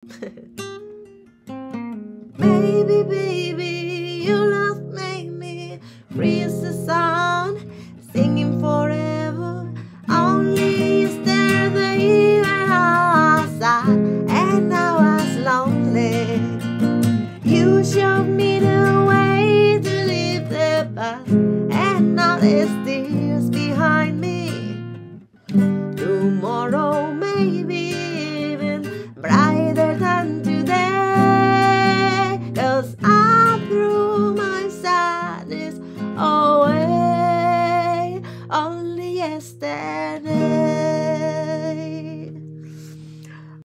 baby, baby, your love make me free as the sun, singing forever. Only is there the here and outside, and I was lonely. You showed me the way to leave the past, and now the tears behind me. Tomorrow, maybe. understand it.